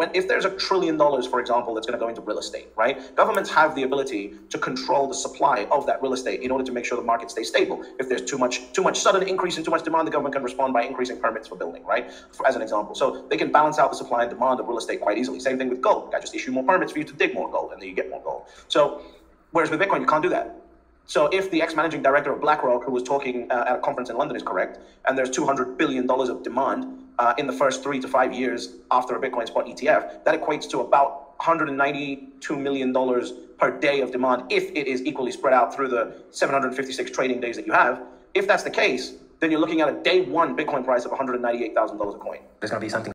when if there's a trillion dollars, for example, that's going to go into real estate, right? Governments have the ability to control the supply of that real estate in order to make sure the market stays stable. If there's too much too much sudden increase in too much demand, the government can respond by increasing permits for building, right? For, as an example, so they can balance out the supply and demand of real estate quite easily. Same thing with gold. I just issue more permits for you to dig more gold, and then you get more gold. So, whereas with Bitcoin, you can't do that. So if the ex-managing director of BlackRock, who was talking uh, at a conference in London, is correct, and there's 200 billion dollars of demand uh, in the first three to five years after a Bitcoin spot ETF, that equates to about 192 million dollars per day of demand if it is equally spread out through the 756 trading days that you have. If that's the case, then you're looking at a day one Bitcoin price of $198,000 a coin. There's going to be something